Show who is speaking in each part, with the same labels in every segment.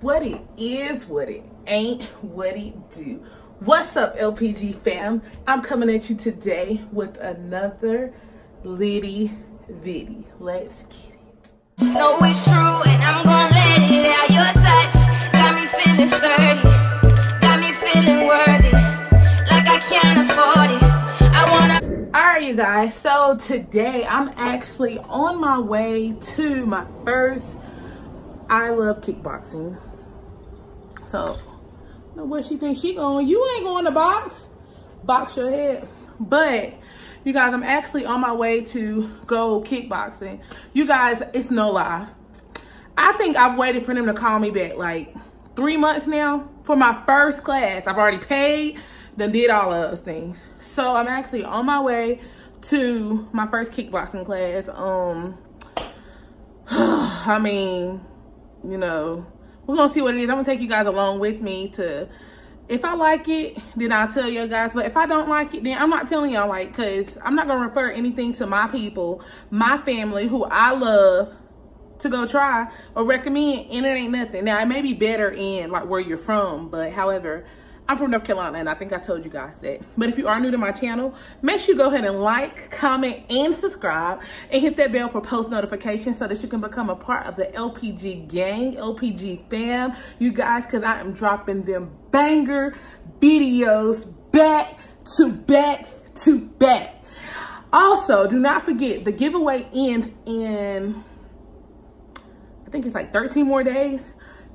Speaker 1: what it is, what it ain't, what it do. What's up, LPG fam? I'm coming at you today with another litty viddy. Let's get it.
Speaker 2: Know it's true, and I'm gonna let it out. Your touch got me feeling sturdy, got me feeling worthy, like I can't afford it. I wanna.
Speaker 1: All right, you guys. So today I'm actually on my way to my first I love kickboxing. So, know what she thinks she going? You ain't going to box. Box your head. But, you guys, I'm actually on my way to go kickboxing. You guys, it's no lie. I think I've waited for them to call me back like three months now for my first class. I've already paid, then did all of those things. So I'm actually on my way to my first kickboxing class. Um, I mean, you know, we're gonna see what it is. I'm gonna take you guys along with me to, if I like it, then I'll tell you guys. But if I don't like it, then I'm not telling y'all like, cause I'm not gonna refer anything to my people, my family, who I love to go try or recommend and it ain't nothing. Now it may be better in like where you're from, but however, I'm from North Carolina and I think I told you guys that. But if you are new to my channel, make sure you go ahead and like, comment, and subscribe and hit that bell for post notifications so that you can become a part of the LPG gang, LPG fam. You guys, cause I am dropping them banger videos back to back to back. Also, do not forget the giveaway ends in, I think it's like 13 more days.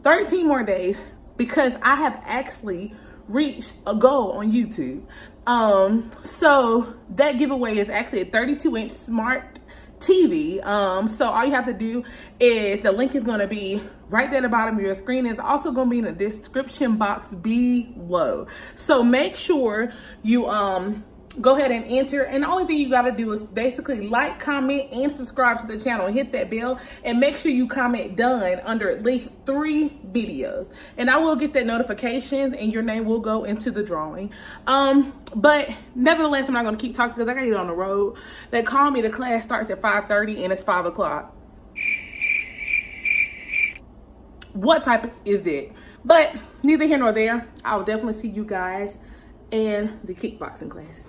Speaker 1: 13 more days because I have actually reached a goal on YouTube. Um, so that giveaway is actually a 32 inch smart TV. Um, so all you have to do is the link is going to be right there at the bottom of your screen. It's also going to be in the description box below. So make sure you, um, go ahead and enter. And the only thing you got to do is basically like, comment, and subscribe to the channel. Hit that bell and make sure you comment done under at least three videos. And I will get that notification and your name will go into the drawing. Um, but nevertheless, I'm not going to keep talking because I got to get on the road. They call me. The class starts at 5.30 and it's 5 o'clock. What type is that? But neither here nor there. I will definitely see you guys in the kickboxing class.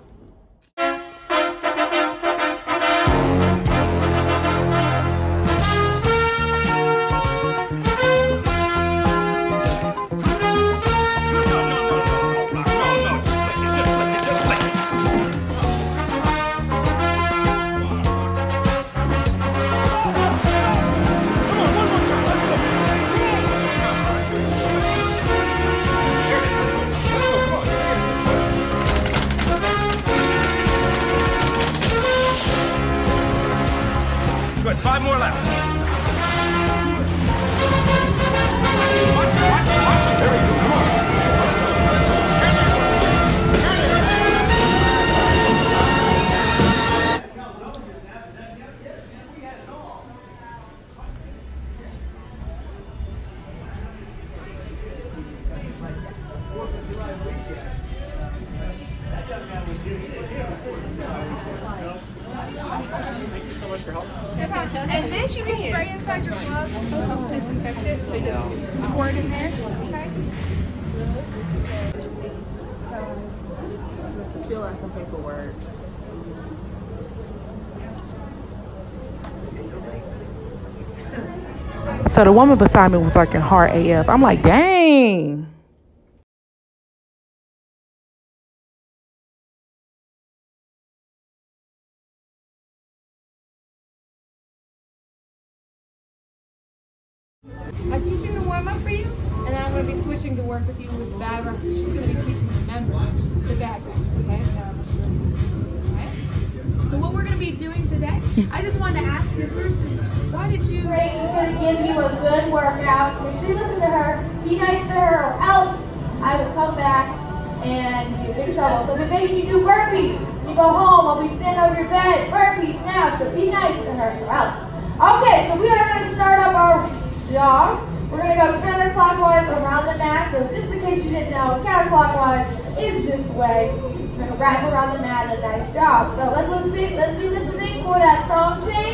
Speaker 3: This you can spray inside your glove, helps disinfect it, so you just squirt in there, okay?
Speaker 1: Fill out some paperwork. So the woman beside me was working hard AF. I'm like, dang.
Speaker 3: I'm teaching the warm up for you, and then I'm going to be switching to work with you with the bad rounds. She's going to be teaching the members the bad rounds, okay? So what we're going to be doing today, I just wanted to ask you first why did you...
Speaker 4: Grace is going to give you a good workout. So you listen to her, be nice to her, or else I will come back and be in trouble. So we're making you do burpees. You go home, I'll be standing over your bed. Burpees now, so be nice to her, or else. Okay, so we are going to start up our jog. We're going to go counterclockwise around the mat. So just in case you didn't know, counterclockwise is this way. We're going to wrap around the mat. A nice job. So let's listen. Let's be listening for that song change.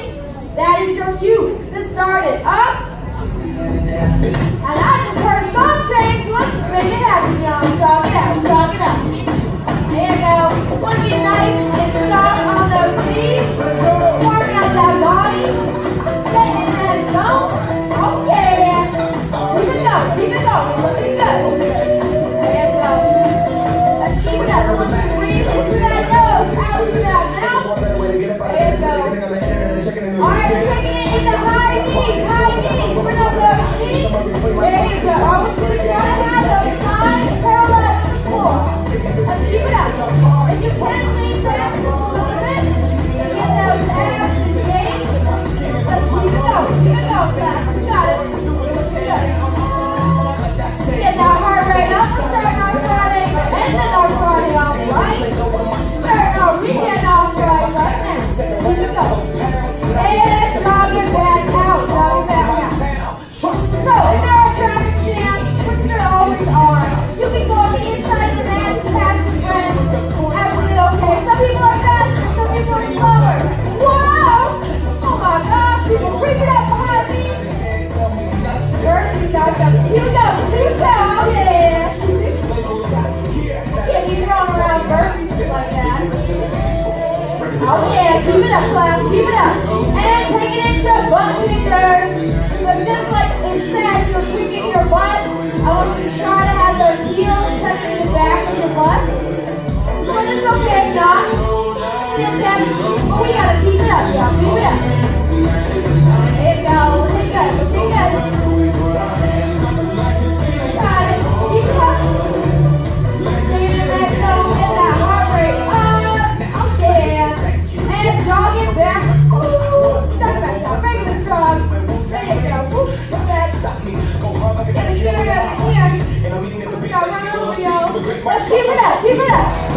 Speaker 5: Oh yeah, keep it up, class, keep it up. And take it into butt. So just like it you're kicking your butt. I want you to try to have those heels touching the y'all. Let's keep it up. Keep it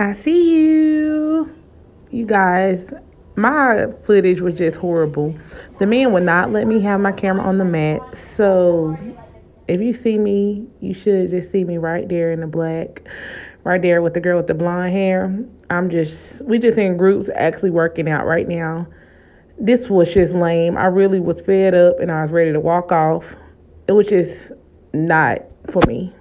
Speaker 5: I
Speaker 1: see you. You guys, my footage was just horrible. The man would not let me have my camera on the mat. So if you see me, you should just see me right there in the black, right there with the girl with the blonde hair. I'm just, we just in groups actually working out right now. This was just lame. I really was fed up and I was ready to walk off. It was just not for me.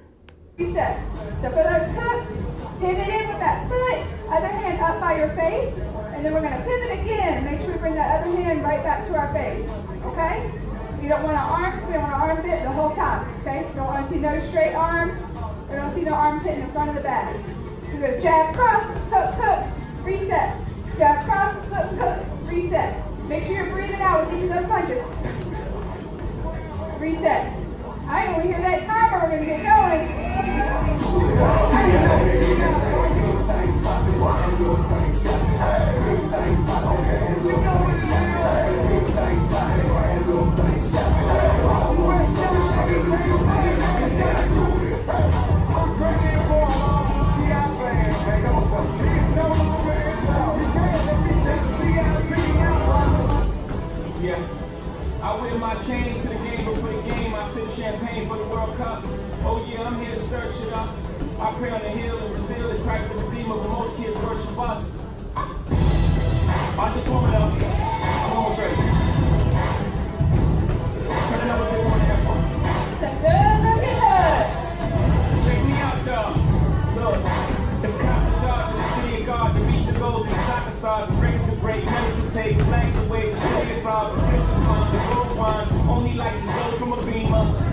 Speaker 5: For those hooks, pivot in with that foot, other hand up by your face, and then we're going to pivot again. Make sure we bring that other hand right back to our face. Okay? You don't want to arm, we don't want to arm fit the whole time. Okay? You don't want to see no straight arms. We don't see no arms hitting in front of the back. We're to jab cross, hook, hook, reset. Jab cross, hook, hook, reset. Make sure you're breathing out with each of those punches. Reset. All right, when we hear that timer, we're to get going.
Speaker 6: Yeah. Up. I pray on the hill in Brazil, the Christ the Redeemer, but most kids worship us. I just warm it up. I'm almost ready. Turn it up a bit more.
Speaker 5: Good, looking good.
Speaker 6: Check me out, dog. Look, it's time to dodge the city of God to reach the and soccer stars. The break, to take flags away. The is ours, the silver the gold wine. Only lights is gold from a beamer.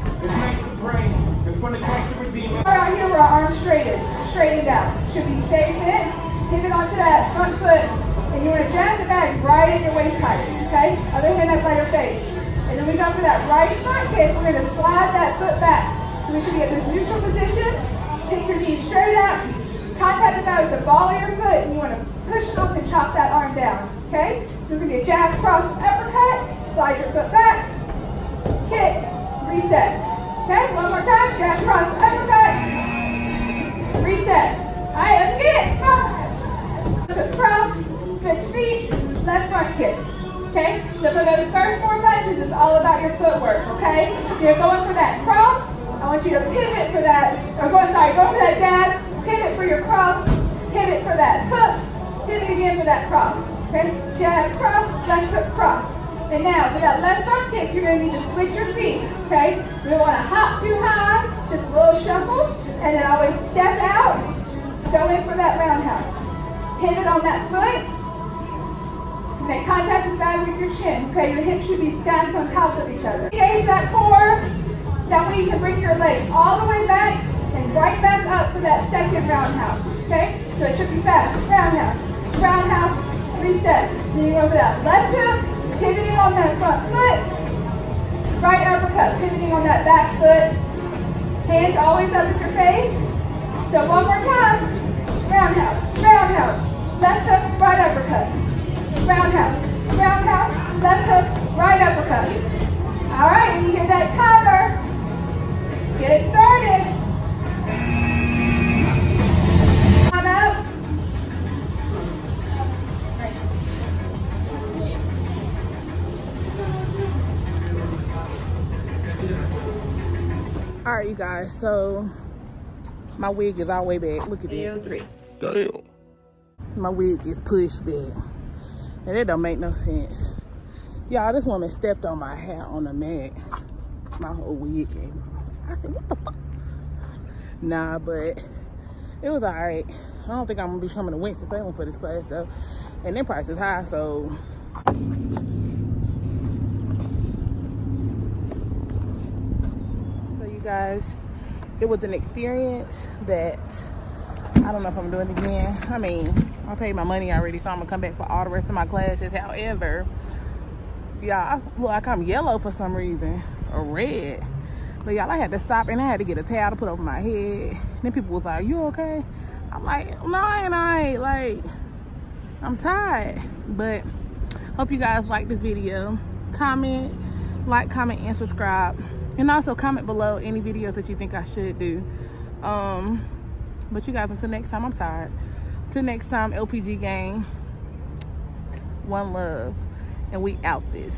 Speaker 6: Of Christ the Redeemer.
Speaker 5: We're out here with our arms straightened, straightened out. Should be stay fit, pivot onto that front foot, and you want to jab the bag right at your waist height, okay? Other hand up by your face. And then we go for that right front kick, we're going to slide that foot back. So we should be at this neutral position, take your knees straight up, contact the mat with the ball of your foot, and you want to push up and chop that arm down, okay? So it's gonna be a jab, cross, uppercut, slide your foot back, kick, reset. Okay, one more time, jab, cross, uppercut, reset. All right, let's get it. Cross, switch feet, left front kick. Okay, so for those first four punches, it's all about your footwork, okay? You're going for that cross. I want you to pivot for that, or go, sorry, go for that jab, pivot for your cross, pivot for that hook, pivot again for that cross. Okay, jab, cross, left hook, cross. And now, for that left front kick, you're going to need to switch your feet, okay? You don't want to hop too high, just a little shuffle, and then always step out, go in for that roundhouse. Pivot on that foot, Make contact with the bag with your shin. Okay, your hips should be stacked on top of each other. Engage that core. now we need to bring your legs all the way back and right back up for that second roundhouse. Okay, so it should be fast. Roundhouse, roundhouse, reset. Then you go for that left hook, pivoting on that front foot. Right uppercut, pivoting on that back foot. Hands always up at your face. So one more time. All right, you
Speaker 1: guys. So my wig is all the way back. Look at it.
Speaker 4: three.
Speaker 6: Damn.
Speaker 1: My wig is pushed back. And it don't make no sense. Y'all, this woman stepped on my hat on the mat. My whole wig came. I said, what the fuck? Nah, but it was all right. I don't think I'm gonna be coming to Winston-Salem for this class though. And their price is high, so. So you guys, it was an experience that I don't know if I'm doing it again. I mean, I paid my money already, so I'm gonna come back for all the rest of my classes. However, y'all, look like I'm yellow for some reason, or red. But y'all, I had to stop and I had to get a towel to put over my head. then people was like, you okay? I'm like, no, I ain't, I ain't. Like, I'm tired. But hope you guys like this video. Comment, like, comment, and subscribe. And also comment below any videos that you think I should do. Um, but you guys, until next time, I'm tired. Till next time, LPG gang. One love. And we out this.